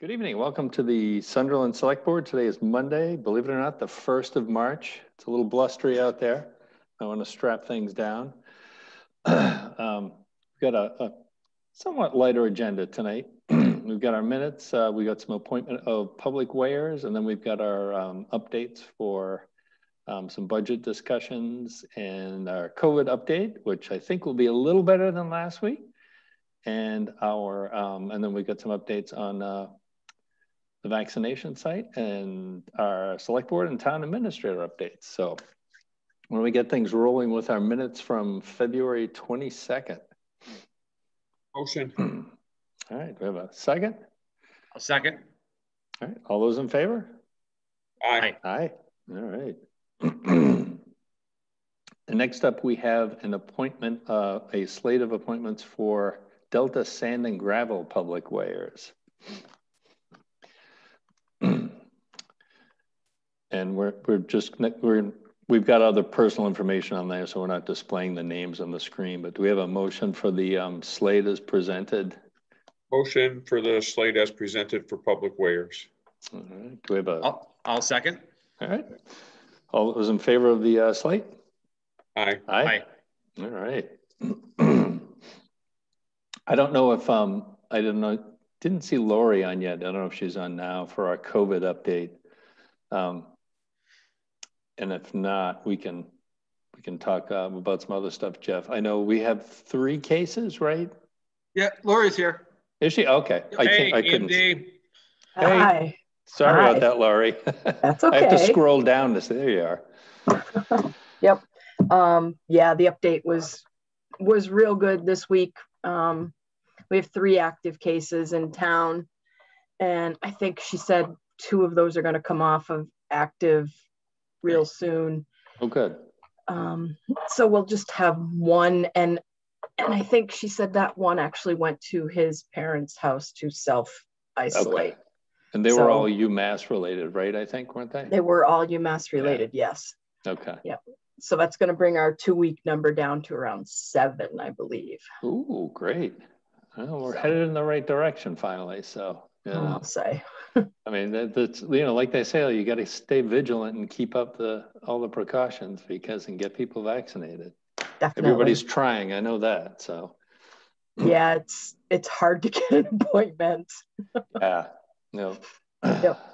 Good evening. Welcome to the Sunderland Select Board. Today is Monday, believe it or not, the 1st of March. It's a little blustery out there. I want to strap things down. um, we've got a, a, somewhat lighter agenda tonight. we've got our minutes, uh, we got some appointment of public weighers, and then we've got our um, updates for um, some budget discussions and our COVID update, which I think will be a little better than last week. And our, um, and then we've got some updates on uh, the vaccination site and our select board and town administrator updates. So when we get things rolling with our minutes from February 22nd. Motion. All right, we have a second? A second. All right, all those in favor? Aye. Aye. All right. and next up, we have an appointment, uh, a slate of appointments for Delta Sand and Gravel Public Weighers. And we're, we're just, we're, we've got other personal information on there, so we're not displaying the names on the screen, but do we have a motion for the um, slate as presented? Motion for the slate as presented for public weighers. All right, do we have a? I'll, I'll second. All right. All those in favor of the uh, slate? Aye. Aye. Aye. All right. I don't know if um I didn't know didn't see Lori on yet. I don't know if she's on now for our COVID update. Um, and if not, we can we can talk um, about some other stuff, Jeff. I know we have three cases, right? Yeah, Lori's here. Is she okay? I can't. I couldn't. EMD. Hey. Hi. Sorry Hi. about that, Laurie. That's okay. I have to scroll down to see. There you are. Yep. Um, yeah, the update was was real good this week. Um, we have three active cases in town, and I think she said two of those are going to come off of active real soon. Oh, good. Um, so we'll just have one, and and I think she said that one actually went to his parents' house to self isolate. Okay. And they were all UMass related, right? I think, weren't they? They were all UMass related, yes. Okay. Yeah. So that's going to bring our two week number down to around seven, I believe. Ooh, great. Well, we're So- headed in the right direction finally. So, I'll say. I mean, that, that's, you know, like they say, you got to stay vigilant and keep up the, all the precautions because and get people vaccinated. Definitely. Everybody's trying. I know that. So, yeah, it's it's hard to get an appointment, yeah, no. Yep.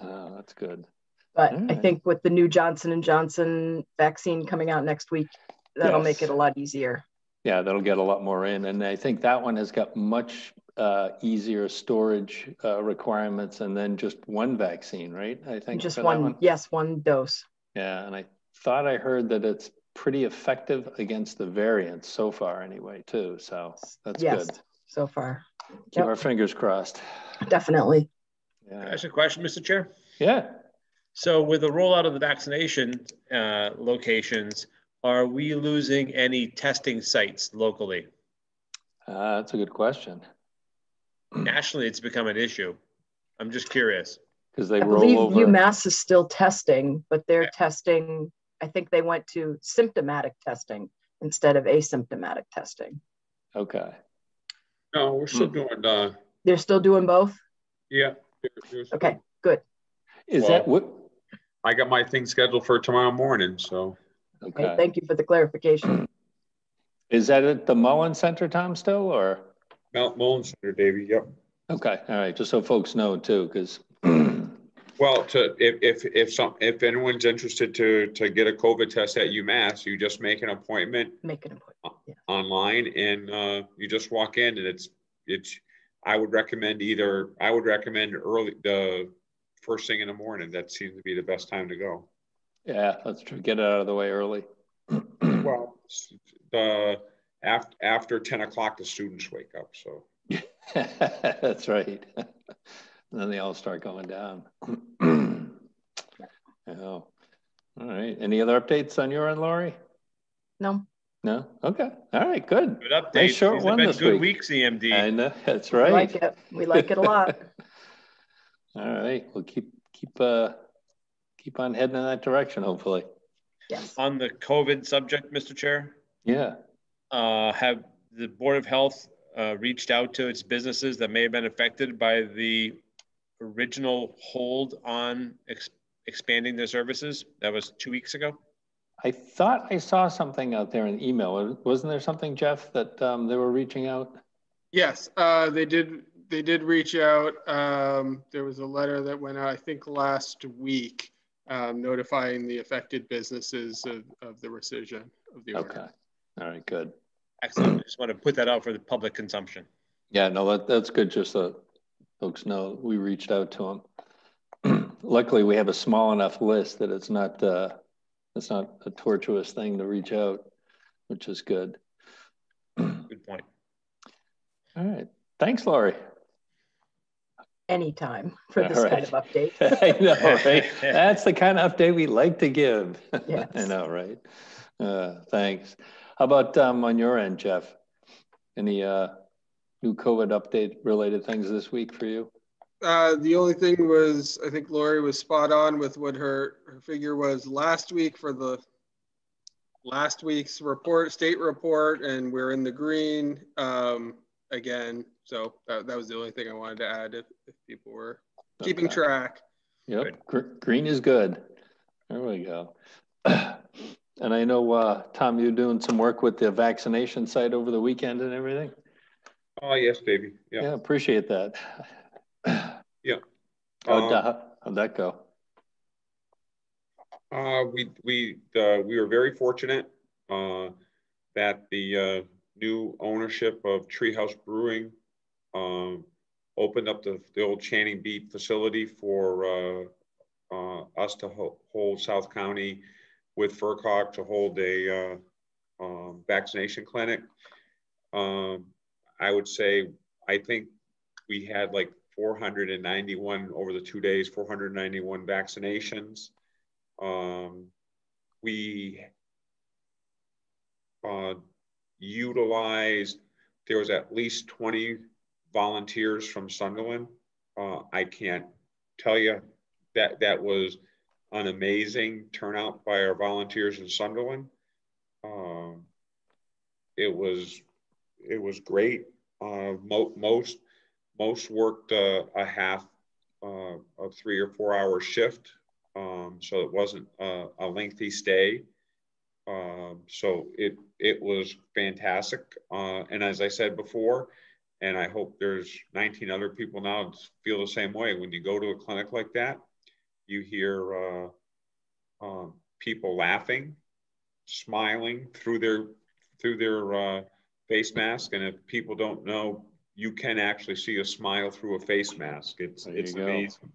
Oh, that's good. but I think with the new Johnson and Johnson vaccine coming out next week, that'll make it a lot easier. Yeah, that'll get a lot more in. And I think that one has got much uh, easier storage uh, requirements and then just one vaccine, right? I think Just for that one, yes, one dose. Yeah, and I thought I heard that it's pretty effective against the variants so far, anyway, too. So that's yes, good. so far, Keep Yep. our fingers crossed. definitely. Can Yeah. ask a question, Mr. Chair? Yeah. So with the rollout of the vaccination uh, locations, are we losing any testing sites locally? Uh, that's a good question. Nationally, it's become an issue. I'm just curious. Because they I roll believe over. UMass is still testing, but they're Yeah. testing. I think they went to symptomatic testing instead of asymptomatic testing. Okay. No, we're still Hmm. doing, uh, They're still doing both. yeah. there- there's- Okay, good. Is that what? I got my thing scheduled for tomorrow morning, so. Okay, Okay. thank you for the clarification. Is that at the Mullins Center, Tom, still, or? Mount Mullins Center, Davey, yep. Okay, all right, just so folks know too, because. Well, to, if, if, if some, if anyone's interested to, to get a COVID test at UMass, you just make an appointment Make an appointment. Yeah. online and, uh, you just walk in and it's, it's, I would recommend either, I would recommend early, the first thing in the morning. That seems to be the best time to go. Yeah, let's get it out of the way early. Well, s- the, after, after ten o'clock, the students wake up, so. That's right. And then they all start going down. Oh, all right. Any other updates on your end, Laurie? No, No? Okay. All right, good. Good update. Nice short These one been this good week. weeks, EMD. I know, that's we like it. We like it a lot. All right, we'll keep, keep, uh, keep on heading in that direction, hopefully. Yes. On the COVID subject, Mr. Chair, Yeah. Uh, have the Board of Health uh, reached out to its businesses that may have been affected by the original hold on ex expanding their services? That was two weeks ago. I thought I saw something out there in email. Wasn't there something, Jeff, that um, they were reaching out? Yes, uh, they did. They did reach out. Um, there was a letter that went out, I think, last week, um, notifying the affected businesses of, of the rescission of the order. Okay. All right, good. Excellent. I just want to put that out for the public consumption. Yeah, no, that, that's good. Just so folks know, we reached out to them. Luckily, we have a small enough list that it's not uh, it's not a tortuous thing to reach out, which is good. Good point. All right. Thanks, Laurie. Anytime for this All right. kind of update. I know, right? That's the kind of update we like to give. Yes. I know, right? Uh, thanks. How about um, on your end, Jeff? Any uh, new COVID update related things this week for you? Uh, the only thing was, I think Lori was spot on with what her, her figure was last week for the last week's report, state report, and we're in the green um, again. So that, that was the only thing I wanted to add if, if people were keeping Okay. track. Yep, Gr- green is good. There we go. And I know, uh, Tom, you're doing some work with the vaccination site over the weekend and everything. Oh, yes, Davey. Yeah, Yeah. appreciate that. Yeah. How'd, Um, uh, how'd that go? Uh, we, we, uh, we were very fortunate, uh, that the, uh, new ownership of Treehouse Brewing, um, opened up the, the old Channing Bete facility for, uh, uh, us to ho- hold South County with FRCOG to hold a, uh, um, vaccination clinic. Um, I would say, I think we had like four hundred and ninety-one over the two days, four hundred and ninety-one vaccinations. Um, we uh, utilized, there was at least 20 volunteers from Sunderland. Uh, I can't tell you that that was an amazing turnout by our volunteers in Sunderland. Um, it was, it was great. Uh, mo- most, most worked uh, a half, uh, a three or four hour shift. Um, so it wasn't uh, a lengthy stay. Um, so it it was fantastic. Uh, and as I said before, and I hope there's 19 other people now feel the same way. When you go to a clinic like that, you hear uh, um, people laughing, smiling through their through their uh, face mask. And if people don't know, you can actually see a smile through a face mask. It's There it's amazing.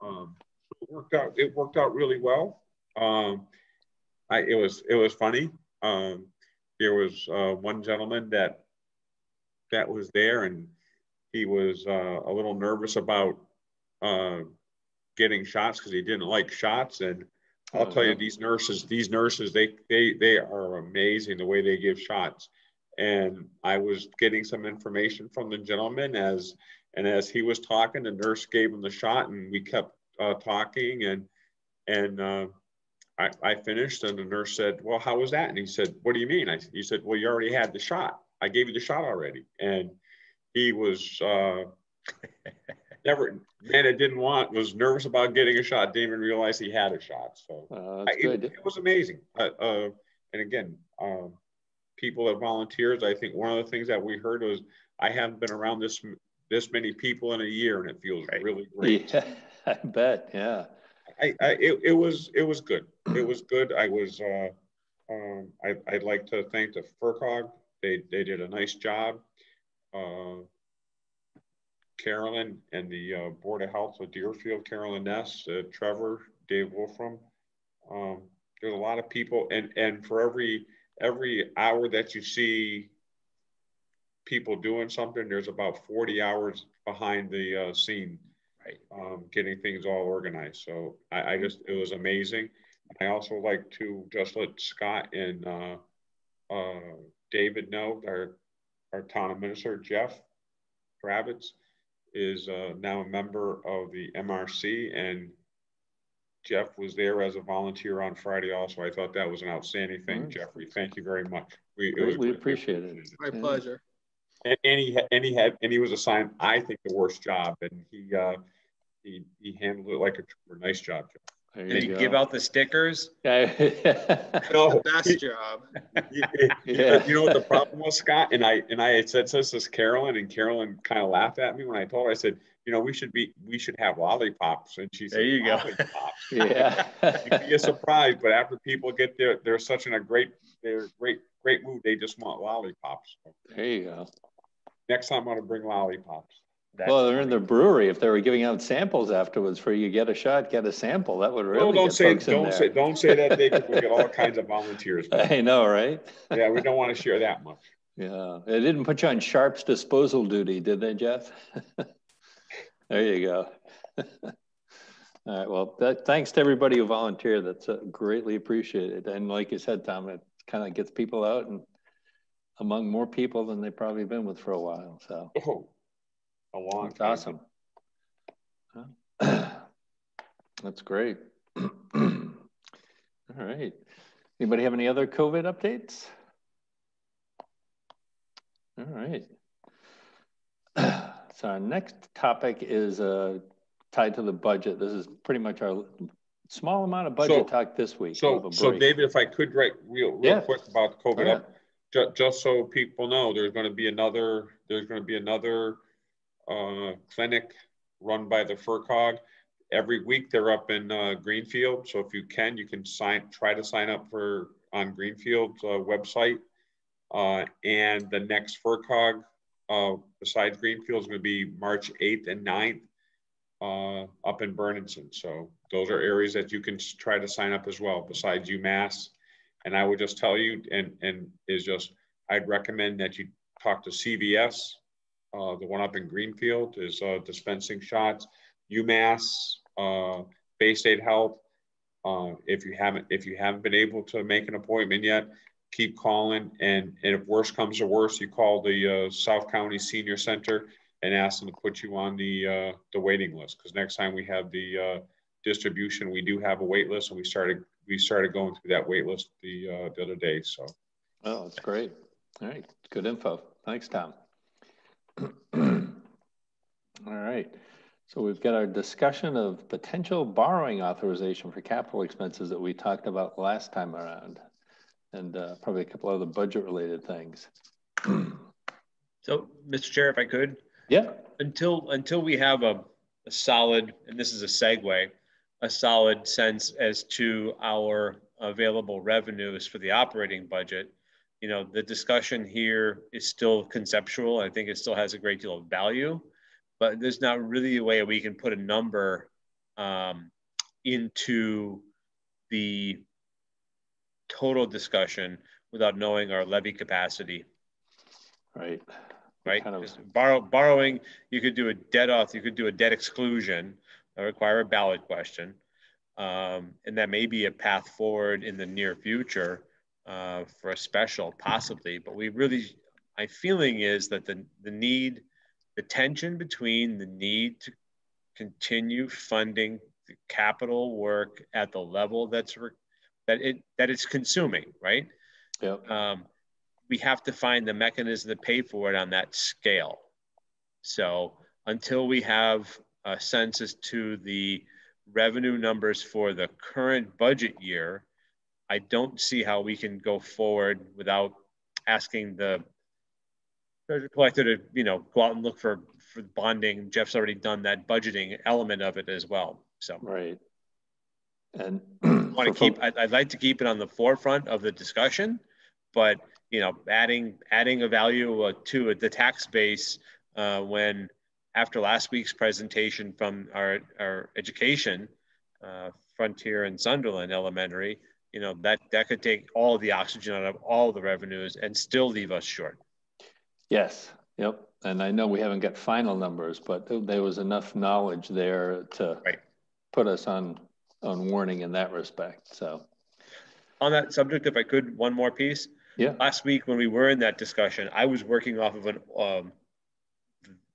Um, it worked out. It worked out really well. Um, I it was it was funny. Um, there was uh, one gentleman that that was there, and he was uh, a little nervous about uh, getting shots because he didn't like shots. And I'll tell you, these nurses, these nurses, they they they are amazing the way they give shots. And I was getting some information from the gentleman as and as he was talking, the nurse gave him the shot, and we kept uh, talking and and uh, I, I finished and the nurse said, well, how was that? And he said, what do you mean? I, he said, well, you already had the shot. I gave you the shot already. And he was uh, never, man, it didn't want, was nervous about getting a shot, didn't even realize he had a shot. So Uh, I, it, it was amazing. Uh, uh, and again, um, people that volunteers, I think one of the things that we heard was, I haven't been around this, this many people in a year and it feels Right. really great. Yeah, I bet. Yeah. I, I it, it was it was good. It was good. I was uh, um, I, I'd like to thank the FRCOG. They they did a nice job. Uh, Carolyn and the uh, Board of Health of Deerfield, Carolyn Ness, uh, Trevor, Dave Wolfram. Um, there's a lot of people, and and for every every hour that you see people doing something, there's about 40 hours behind the uh, scene Right. um, getting things all organized. So I, I just, it was amazing. I also like to just let Scott and uh, uh, David know, our, our town administrator, Jeff Kravitz, is uh, now a member of the MRC and Jeff was there as a volunteer on Friday also. I thought that was an outstanding thing, Nice. Jeffrey. Thank you very much. We, it was we appreciate it. My Yeah. pleasure. And, and he had, and he had, and he was assigned, I think, the worst job. And he, uh, he, he handled it like a trooper. Nice job, Joe. There Did you you go. give out the stickers? Yeah. No, Best job. Yeah. You know what the problem was, Scott? And I and I had said this to Carolyn, and Carolyn kind of laughed at me when I told her. I said, you know, we should be we should have lollipops. And she said, There you go. "Lollipops?" Yeah. You'd be surprised, but after people get there, they're such in a great they're great great mood. They just want lollipops. So There you go. next time I'm gonna bring lollipops. That's Well, they're in the brewery. If they were giving out samples afterwards for you get a shot, get a sample, that would No, really don't get say folks don't say there. don't say that, Dave. 'cause We'll get all kinds of volunteers. I know, right? Yeah, we don't want to share that much. Yeah, they didn't put you on Sharp's disposal duty, did they, Jeff? There you go. All right, well, that, thanks to everybody who volunteered. That's uh, greatly appreciated. And like you said, Tom, it kind of gets people out and among more people than they've probably been with for a while. So Oh, a long that's time. awesome. Huh? That's great. All right. Anybody have any other COVID updates? All right. So our next topic is uh, tied to the budget. This is pretty much our small amount of budget So- talk this week. So, so. David, if I could write real, real Yeah. quick about COVID, Oh, yeah. up, ju- just so people know, there's gonna be another, there's gonna be another clinic run by the FRCOG. Every week they're up in uh, Greenfield, so if you can, you can sign, try to sign up for, on Greenfield's uh, website. Uh, and the next FRCOG, uh, besides Greenfield, is gonna be March 8th and 9th uh, up in Burlington. So those are areas that you can try to sign up as well, besides UMass. And I would just tell you, and, and is just, I'd recommend that you talk to CVS. Uh, the one up in Greenfield is uh, dispensing shots. UMass, uh, Baystate Health. Uh, if you haven't, if you haven't been able to make an appointment yet, keep calling. And, and if worse comes to worse, you call the uh, South County Senior Center and ask them to put you on the uh, the waiting list. Because next time we have the uh, distribution, we do have a wait list, and we started we started going through that wait list the uh, the other day. So Oh, that's great. All right, good info. Thanks, Tom. All right, so we've got our discussion of potential borrowing authorization for capital expenses that we talked about last time around. And uh, probably a couple other budget-related things. So, Mr. Chair, if I could, Yeah, until until we have a, a solid, and this is a segue, a solid sense as to our available revenues for the operating budget. You know, the discussion here is still conceptual. I think it still has a great deal of value, but there's not really a way we can put a number um, into the total discussion without knowing our levy capacity right. right? Kind of- Borrow, borrowing, you could do a debt off, you could do a debt exclusion, that require a ballot question. Um, and that may be a path forward in the near future uh, for a special, possibly. But we really, my feeling is that the, the need, the tension between the need to continue funding the capital work at the level that's re- that it that it's consuming, right? Yep. um, we have to find the mechanism to pay for it on that scale. So until we have a census to the revenue numbers for the current budget year, I don't see how we can go forward without asking the treasurer collector to, you know, go out and look for, for bonding. Jeff's already done that budgeting element of it as well. So Right. And I want to keep I'd, I'd like to keep it on the forefront of the discussion but you know adding adding a value uh, to the tax base uh, when after last week's presentation from our, our education uh, frontier and sunderland elementary you know that that could take all the oxygen out of all the revenues and still leave us short Yes, yep. And I know we haven't got final numbers, but there was enough knowledge there to Right. put us on, on warning in that respect. So, on that subject if i could one more piece yeah, last week when we were in that discussion, I was working off of an um,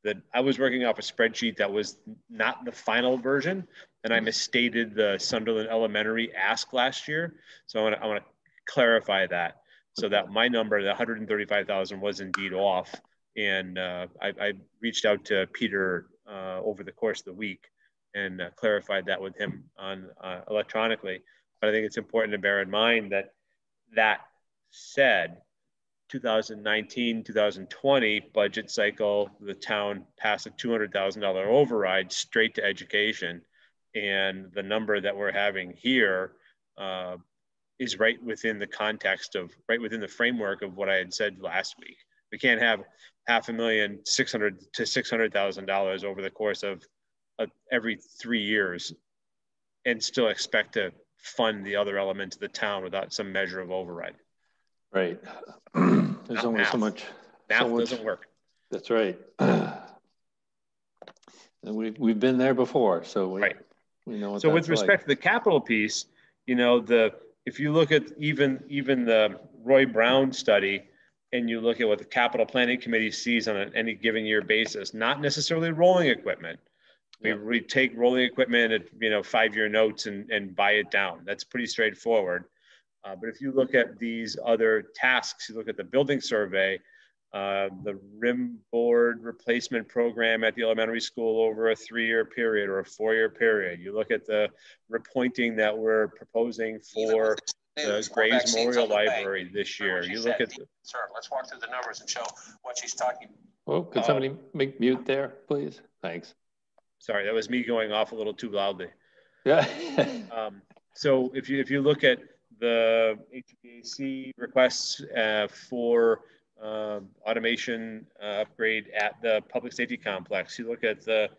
that I was working off a spreadsheet that was not the final version, and I misstated the Sunderland Elementary ask last year. So I want to I clarify that so that my number, the 135,000, was indeed off. And uh, I, I reached out to Peter uh, over the course of the week and uh, clarified that with him on uh, electronically. But I think it's important to bear in mind that that said, 2019 2020 budget cycle, the town passed a $200,000 override straight to education. And the number that we're having here uh, is right within the context of, right within the framework of what I had said last week. We can't have half a million, 600 to $600,000 over the course of uh, every three years and still expect to fund the other elements of the town without some measure of override. Right. There's Not only so much. Math so much- doesn't work. That's right. And we've, we've been there before, so we, Right. we know So with that's like. respect to the capital piece, you know, the, if you look at even, even the Roy Brown study and you look at what the capital planning committee sees on an any given year basis, not necessarily rolling equipment. We, Yeah. we take rolling equipment at, you know, five-year notes and, and buy it down. That's pretty straightforward. Uh, but if you look at these other tasks, you look at the building survey, uh, the rim board replacement program at the elementary school over a three-year period or a four-year period. You look at the repointing that we're proposing for the Graves Memorial Library this year. You look at, the- Sir, let's walk through the numbers and show what she's talking. Well, could Uh, somebody make mute there, please? Thanks. sorry, that was me going off a little too loudly. Yeah. Um, so if you if you look at the HVAC requests uh, for um automation uh, upgrade at the public safety complex, you look at the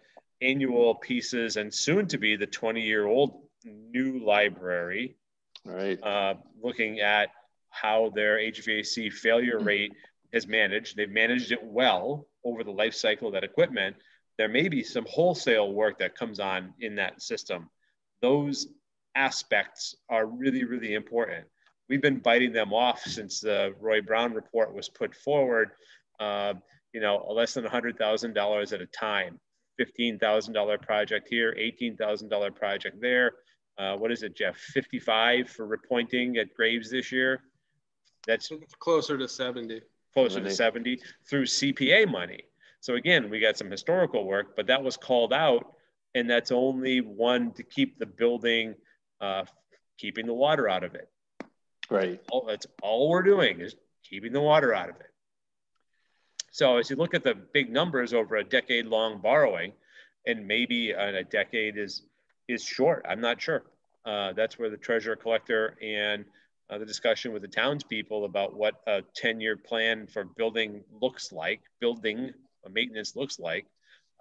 annual pieces and soon to be the 20 year old new library, Right. uh, looking at how their HVAC failure rate is managed. They've managed it well over the life cycle of that equipment. There may be some wholesale work that comes on in that system. Those aspects are really, really important. We've been biting them off since the Roy Brown report was put forward. Uh, you know, less than $100,000 at a time. $15,000 project here, $18,000 project there. Uh, what is it, Jeff? 55 for repointing at Graves this year. That's closer to 70. closer to 70. 70 through CPA money. So again, we got some historical work, but that was called out, and that's only one to keep the building, uh, keeping the water out of it. Right. All, that's all we're doing is keeping the water out of it. So as you look at the big numbers over a decade long borrowing, and maybe uh, a decade is is short, I'm not sure. Uh, that's where the treasurer collector and uh, the discussion with the townspeople about what a 10 year plan for building looks like, building maintenance looks like.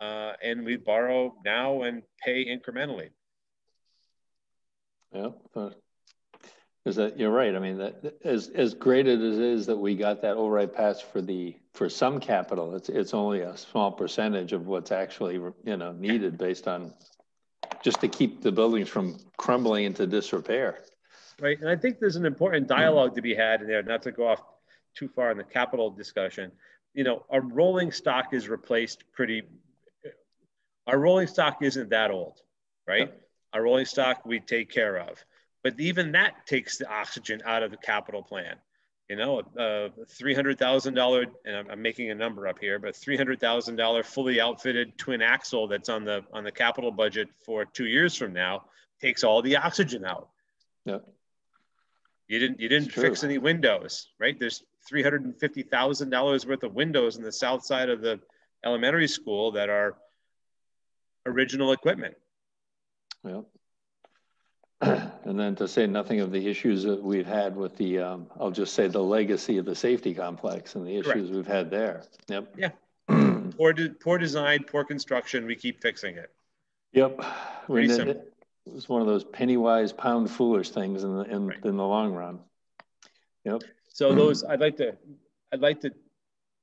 Uh, and we borrow now and pay incrementally. Yeah. Is that, you're right. I mean, that, as, as great as it is that we got that override pass for the, for some capital, it's, it's only a small percentage of what's actually, you know, needed based on, just to keep the buildings from crumbling into disrepair. right? And I think there's an important dialogue to be had in there, not to go off too far in the capital discussion. You know, our rolling stock is replaced pretty, our rolling stock isn't that old, right? Our rolling stock we take care of. But even that takes the oxygen out of the capital plan. You know, uh, a $300,000, and I'm, I'm making a number up here, but $300,000 fully outfitted twin axle that's on the on the capital budget for two years from now takes all the oxygen out. Yeah. You didn't you didn't fix any windows, right? There's three hundred and fifty thousand dollars worth of windows in the south side of the elementary school that are original equipment. Yeah. And then to say nothing of the issues that we've had with the, um, I'll just say the legacy of the safety complex and the Correct. issues we've had there. Yep. Yeah. Poor de- poor design, poor construction. We keep fixing it. Yep. Pretty it- simple. It was one of those penny wise, pound foolish things in the, in, Right. in the long run. Yep. So those I'd like to I'd like to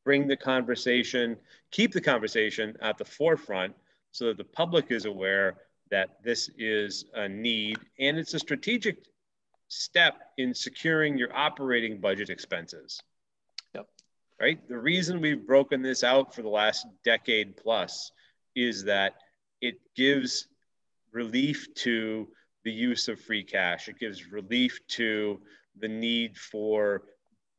bring the conversation, keep the conversation at the forefront so that the public is aware that this is a need and it's a strategic step in securing your operating budget expenses. Yep. Right? The reason we've broken this out for the last decade plus is that it gives relief to the use of free cash. It gives relief to the need for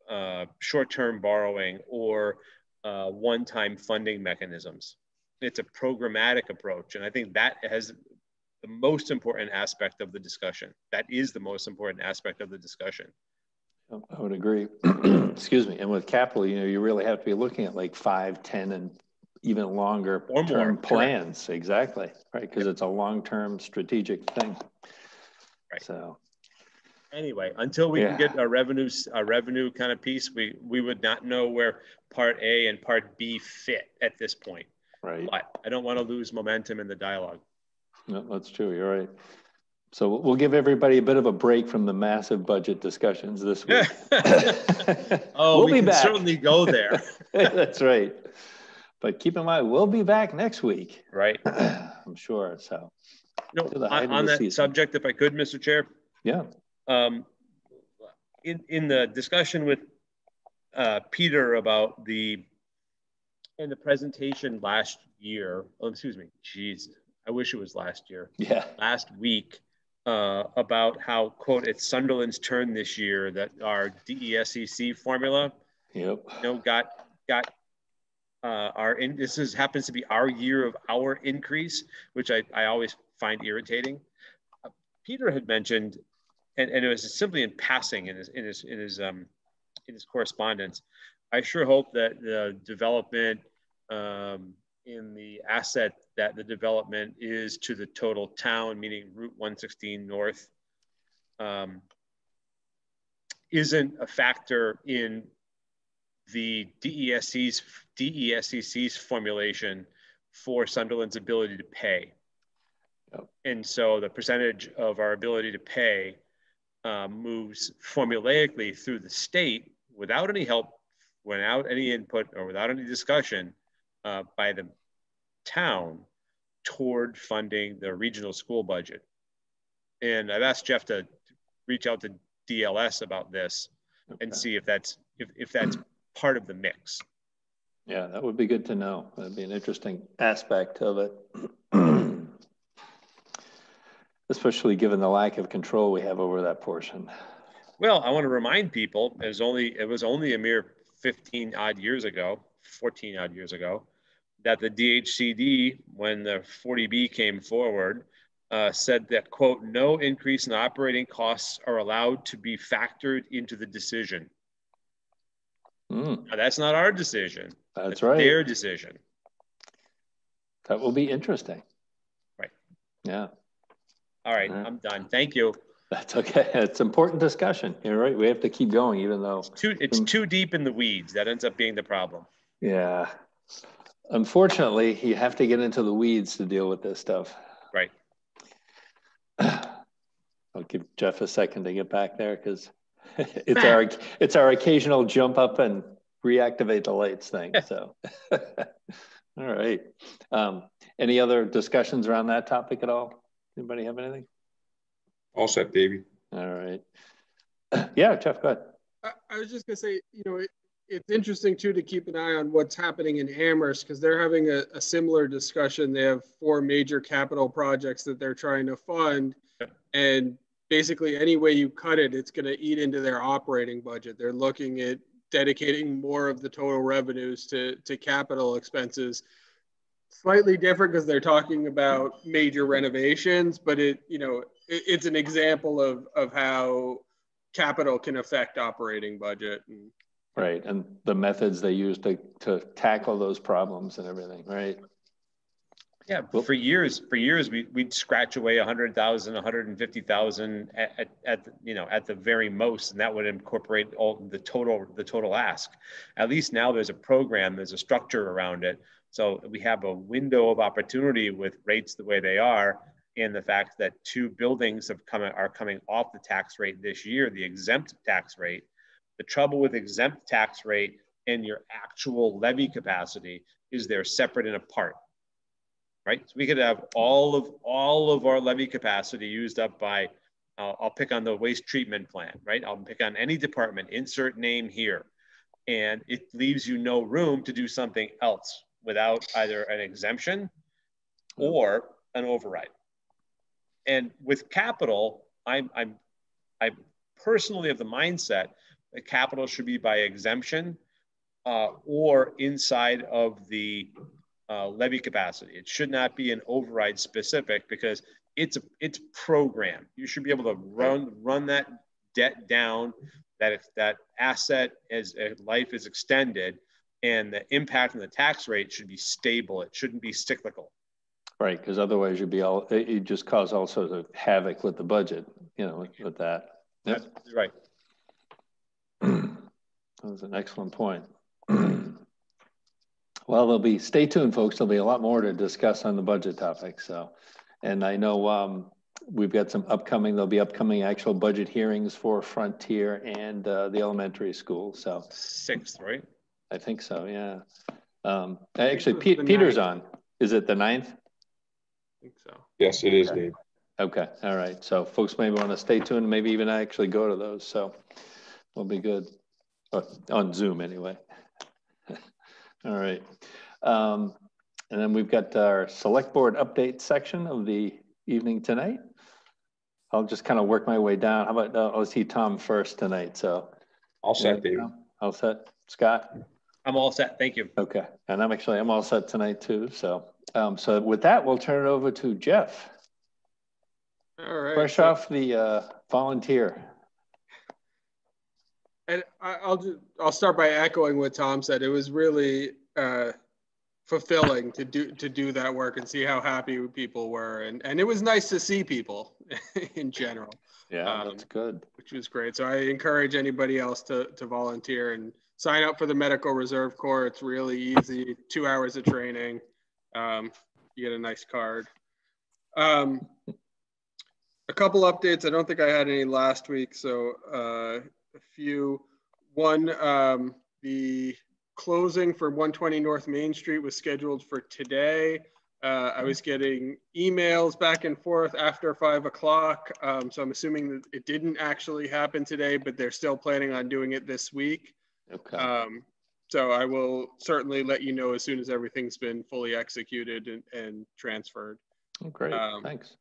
uh, short-term borrowing or uh, one-time funding mechanisms. It's a programmatic approach, and I think that has the most important aspect of the discussion. That is the most important aspect of the discussion. I would agree. Excuse me. And with capital, you know, you really have to be looking at like five, ten, and even longer or term more plans. Correct. Exactly. Right. Because yep. it's a long term strategic thing. Right. So anyway, until we yeah. can get our revenues, our revenue kind of piece, we we would not know where part A and part B fit at this point. Right. But I don't want to lose momentum in the dialogue. No, that's true. You're right. So we'll give everybody a bit of a break from the massive budget discussions this week. oh, we'll we be back. certainly go there. that's right. But keep in mind, we'll be back next week. Right. I'm sure. So, no, on, on that season. subject, if I could, Mr. Chair. Yeah. Um, in in the discussion with uh, Peter about the in the presentation last year, oh, excuse me, jeez, I wish it was last year. Yeah. Last week, uh, about how quote it's Sunderland's turn this year that our DESEC formula, yep, you know, got got uh, our in, this is happens to be our year of our increase, which I, I always find irritating. Uh, Peter had mentioned, and, and it was simply in passing in his in his in his um, in his correspondence. I sure hope that the development um, in the asset that the development is to the total town, meaning Route 116 North, um, isn't a factor in the DESC's, DESEC's formulation for Sunderland's ability to pay. Yep. And so the percentage of our ability to pay uh, moves formulaically through the state without any help, without any input, or without any discussion uh, by the town toward funding the regional school budget. And I've asked Jeff to reach out to DLS about this okay. and see if that's if, if that's part of the mix. Yeah, that would be good to know. That'd be an interesting aspect of it. Especially given the lack of control we have over that portion. Well, I want to remind people it was only it was only a mere 15 odd years ago, 14 odd years ago, that the DHCD, when the 40B came forward, uh, said that, quote, no increase in operating costs are allowed to be factored into the decision. Mm. Now, that's not our decision. That's, that's right. Their decision. That will be interesting. Right. Yeah. All right, right. I'm done. Thank you. That's okay. It's important discussion. You're right. We have to keep going, even though it's too it's too deep in the weeds. That ends up being the problem. Yeah. Unfortunately, you have to get into the weeds to deal with this stuff. Right. I'll give Jeff a second to get back there because it's our it's our occasional jump up and reactivate the lights thing. So, all right. Um, any other discussions around that topic at all? Anybody have anything? All set, baby. All right. Yeah, Jeff, go ahead. I, I was just gonna say, you know, it, it's interesting too to keep an eye on what's happening in Amherst because they're having a, a, similar discussion. They have four major capital projects that they're trying to fund, and basically any way you cut it, it's going to eat into their operating budget. They're looking at dedicating more of the total revenues to to capital expenses. Slightly different because they're talking about major renovations, but it you know it, it's an example of of how capital can affect operating budget. And, Right. And the methods they use to, to tackle those problems and everything, right? Yeah, well, for years, for years, we, we'd scratch away 100,000, 150,000 at, at, at, you know, at the very most, and that would incorporate all the total, the total ask. At least now there's a program, there's a structure around it. So we have a window of opportunity with rates the way they are, and the fact that two buildings have come, are coming off the tax rate this year, the exempt tax rate, the trouble with exempt tax rate and your actual levy capacity is they're separate and apart, right? So we could have all of all of our levy capacity used up by, uh, I'll pick on the waste treatment plant, right? I'll pick on any department, insert name here. And it leaves you no room to do something else without either an exemption or an override. And with capital, I'm, I'm, I'm personally of the mindset the capital should be by exemption uh, or inside of the uh, levy capacity. It should not be an override specific because it's a, it's program. You should be able to run run that debt down. That if that asset as life is extended, and the impact on the tax rate should be stable. It shouldn't be cyclical. Right, because otherwise you'd be all it just cause all sorts of havoc with the budget, you know, with, with that. Yep. That's right. That was an excellent point. well, there'll be stay tuned, folks. There'll be a lot more to discuss on the budget topic. So, and I know um, we've got some upcoming. There'll be upcoming actual budget hearings for Frontier and uh, the elementary school. So sixth, right? I think so. Yeah. Um, actually, P- Peter's ninth. on. Is it the ninth? I think so. Yes, it is, okay. Dave. Okay. All right. So folks maybe want to stay tuned, maybe even actually go to those. So we'll be good oh, on Zoom anyway. All right. Um, and then we've got our select board update section of the evening tonight. I'll just kind of work my way down. How about uh, I'll see Tom first tonight. So all set, Dave. All set. Scott? I'm all set. Thank you. Okay. And I'm actually, I'm all set tonight too. So um, so with that, we'll turn it over to Jeff. All right. Fresh so, off the uh, volunteer. And I'll just, I'll start by echoing what Tom said. It was really uh, fulfilling to do to do that work and see how happy people were, and and it was nice to see people in general. Yeah, um, that's good. Which was great. So I encourage anybody else to to volunteer and sign up for the Medical Reserve Corps. It's really easy. Two hours of training. Um, you get a nice card. Um, a couple updates. I don't think I had any last week, so uh, a few. One, um, the closing for 120 North Main Street was scheduled for today. Uh, I was getting emails back and forth after five o'clock, um, so I'm assuming that it didn't actually happen today, but they're still planning on doing it this week. Okay. Um, so I will certainly let you know as soon as everything's been fully executed and, and transferred. Oh, great, um, thanks.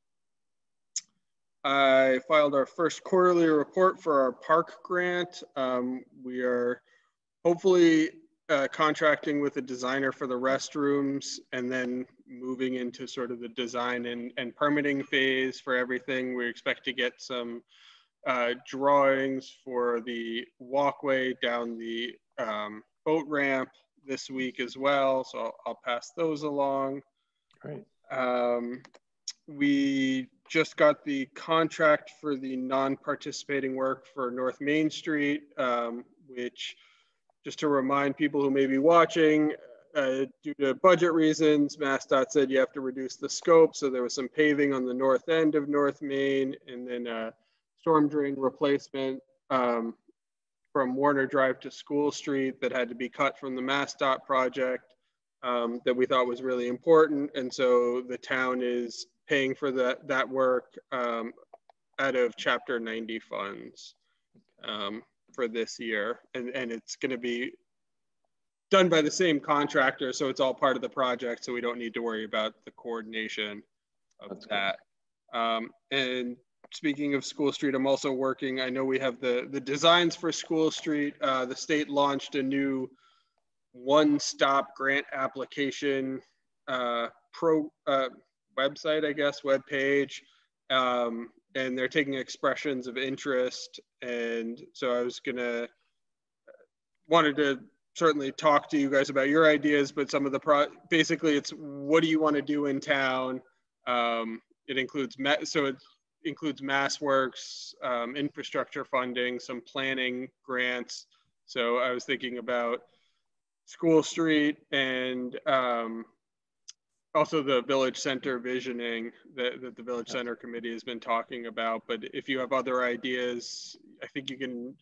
I filed our first quarterly report for our park grant. Um, we are hopefully uh, contracting with a designer for the restrooms and then moving into sort of the design and, and permitting phase for everything. We expect to get some uh, drawings for the walkway down the um, boat ramp this week as well. So I'll, I'll pass those along. Great. Um, we just got the contract for the non-participating work for North Main Street, um, which just to remind people who may be watching, uh, due to budget reasons, MassDOT said you have to reduce the scope. So there was some paving on the north end of North Main and then a storm drain replacement um, from Warner Drive to School Street that had to be cut from the MassDOT project um, that we thought was really important. And so the town is paying for that, that work um, out of Chapter 90 funds um, for this year. And, and it's going to be done by the same contractor. So it's all part of the project. So we don't need to worry about the coordination of That's that. Um, and speaking of School Street, I'm also working. I know we have the the designs for School Street. Uh, the state launched a new one-stop grant application uh, pro uh, website, I guess, web page, um, and they're taking expressions of interest. And so I was gonna wanted to certainly talk to you guys about your ideas, but some of the pro basically it's what do you want to do in town. Um, it includes so it includes MassWorks, um, infrastructure funding, some planning grants. So I was thinking about School Street and um, also the Village Center visioning that, that the Village Center Committee has been talking about. But if you have other ideas, I think you can,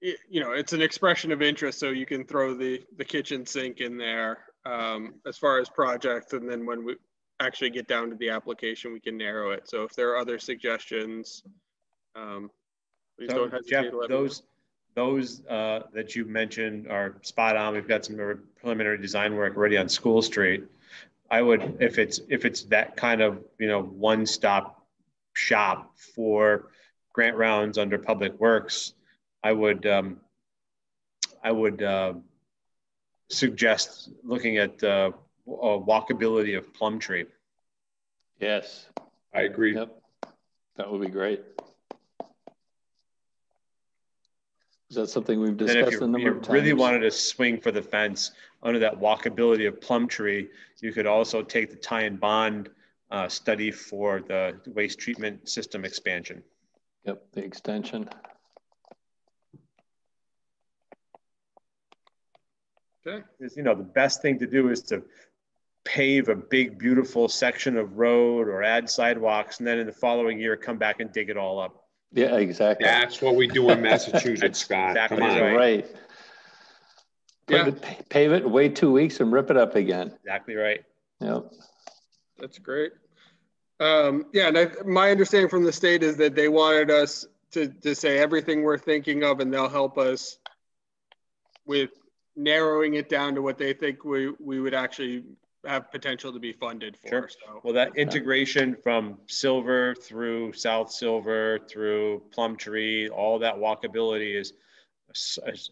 you know, it's an expression of interest. So you can throw the, the kitchen sink in there um, as far as projects. And then when we, actually get down to the application, we can narrow it. So if there are other suggestions, um, please so don't hesitate Jeff, those, those uh, that you mentioned are spot on. We've got some preliminary design work already on School Street. I would, if it's if it's that kind of you know one-stop shop for grant rounds under Public Works, I would um, I would uh, suggest looking at uh, uh, walkability of Plumtree. Yes. I agree. Yep. That would be great. Is that something we've discussed a you, number of times? If you really wanted to swing for the fence under that walkability of Plumtree, you could also take the Tighe and Bond uh, study for the waste treatment system expansion. Yep, the extension. Okay. Is, you know, the best thing to do is to pave a big, beautiful section of road or add sidewalks, and then in the following year, come back and dig it all up. Yeah, exactly. That's what we do in Massachusetts, Scott. Exactly Come on. right. Right. Yeah. Pave it, pave it, wait two weeks and rip it up again. Exactly right. Yep. That's great. Um, yeah, and I, my understanding from the state is that they wanted us to, to say everything we're thinking of, and they'll help us with narrowing it down to what they think we, we would actually have potential to be funded for. Sure. So, Well, that integration from Silver through South Silver through Plumtree, all that walkability is,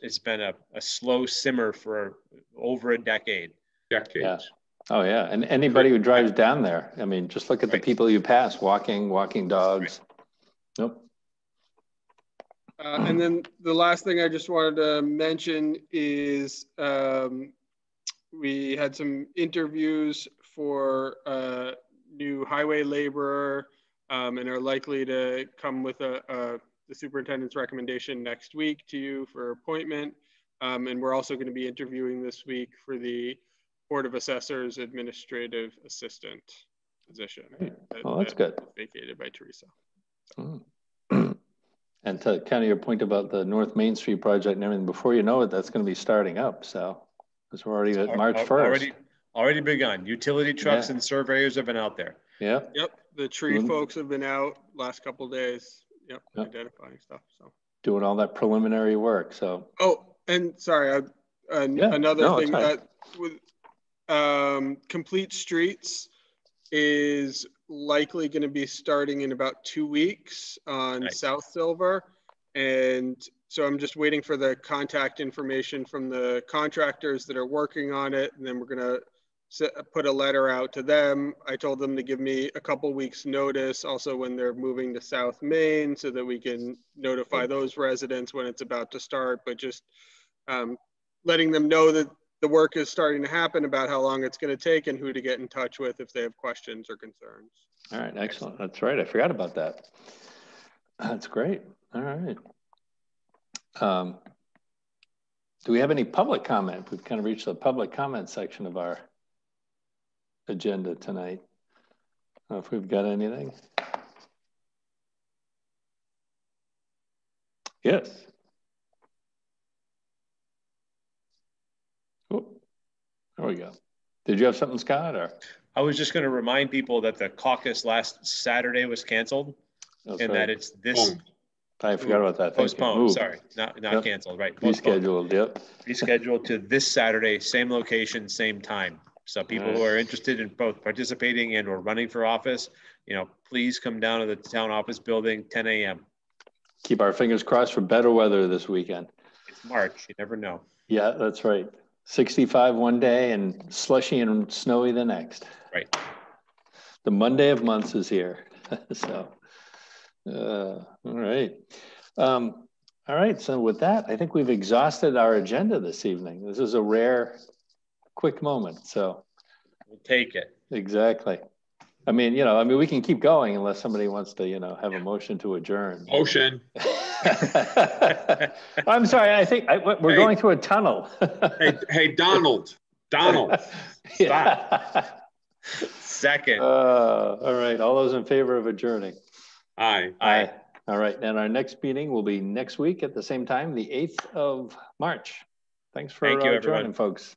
it's been a, a slow simmer for over a decade. Decades. Oh, yeah. And anybody who drives down there, I mean, just look at the people you pass, walking, walking dogs. Nope. Uh, and then the last thing I just wanted to mention is um, we had some interviews for a new highway laborer um, and are likely to come with a, a, the superintendent's recommendation next week to you for appointment. Um, and we're also going to be interviewing this week for the Board of Assessors Administrative Assistant position. Great. that- Well, that's that good. Vacated by Teresa. Mm. And to kind of your point about the North Main Street project and everything, before you know it, that's going to be starting up. So, because we're already at March 1st. Already, already begun. Utility trucks Yeah. and surveyors have been out there. Yeah. Yep, the tree Doing- folks have been out last couple days. Yep, Yep. identifying stuff. So. Doing all that preliminary work. So, Oh, and sorry, I, uh, Yeah, another no, thing that with um, complete streets is likely going to be starting in about two weeks on Nice. South Silver, and so I'm just waiting for the contact information from the contractors that are working on it, and then we're going to put a letter out to them. I told them to give me a couple weeks notice also when they're moving to South Main so that we can notify those residents when it's about to start, but just um, letting them know that the work is starting to happen about how long it's going to take and who to get in touch with if they have questions or concerns. all right, excellent. That's right. I forgot about that. That's great. All right. Um, do we have any public comment? We've kind of reached the public comment section of our agenda tonight. I if we've got anything. Yes. Oh, there we go. Did you have something, Scott, or? I was just going to remind people that the caucus last Saturday was canceled That's and right. that it's this Boom. I forgot about that. Postponed. Sorry, not not Yep. canceled. Right, postponed. Rescheduled, yep. Rescheduled to this Saturday, same location, same time. So people who are interested in both participating and or running for office, you know, please come down to the town office building, 10 a.m. Keep our fingers crossed for better weather this weekend. It's March. You never know. Yeah, that's right. 65 one day and slushy and snowy the next. Right. The Monday of months is here. so, uh, all right. Um, all right. So, with that, I think we've exhausted our agenda this evening. This is a rare, quick moment. So, We'll take it. exactly. I mean, you know, I mean, we can keep going unless somebody wants to, you know, have a motion to adjourn. Motion. I'm sorry. I think I, we're Hey. going through a tunnel. Hey, hey, Donald, Donald, Yeah. Second. Uh, all right. All those in favor of adjourning? aye. Aye. All right. And our next meeting will be next week at the same time, the 8th of March. Thanks for Thank you, uh, everyone. joining, folks.